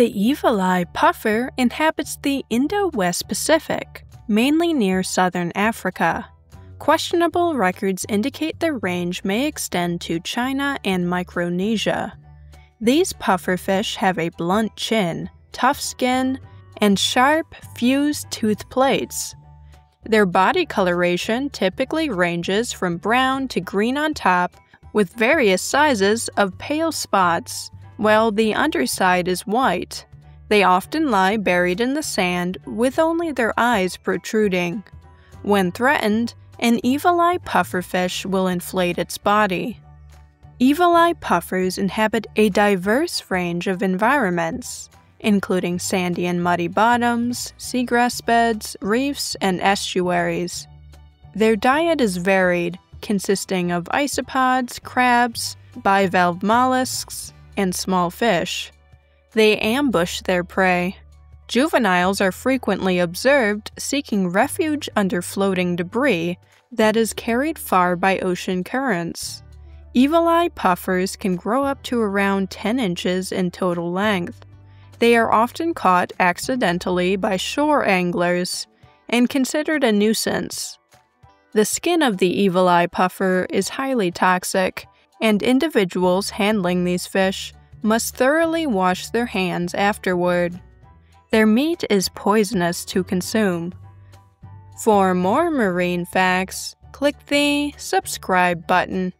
The evil eye puffer inhabits the Indo West Pacific, mainly near southern Africa. Questionable records indicate their range may extend to China and Micronesia. These pufferfish have a blunt chin, tough skin, and sharp, fused tooth plates. Their body coloration typically ranges from brown to green on top, with various sizes of pale spots, while the underside is white. They often lie buried in the sand with only their eyes protruding. When threatened, an evil eye pufferfish will inflate its body. Evil eye puffers inhabit a diverse range of environments, including sandy and muddy bottoms, seagrass beds, reefs, and estuaries. Their diet is varied, consisting of isopods, crabs, bivalve mollusks, and small fish. They ambush their prey. Juveniles are frequently observed seeking refuge under floating debris that is carried far by ocean currents. Evil eye puffers can grow up to around 10 inches in total length. They are often caught accidentally by shore anglers and considered a nuisance. The skin of the evil eye puffer is highly toxic, and individuals handling these fish must thoroughly wash their hands afterward. Their meat is poisonous to consume. For more marine facts, click the subscribe button.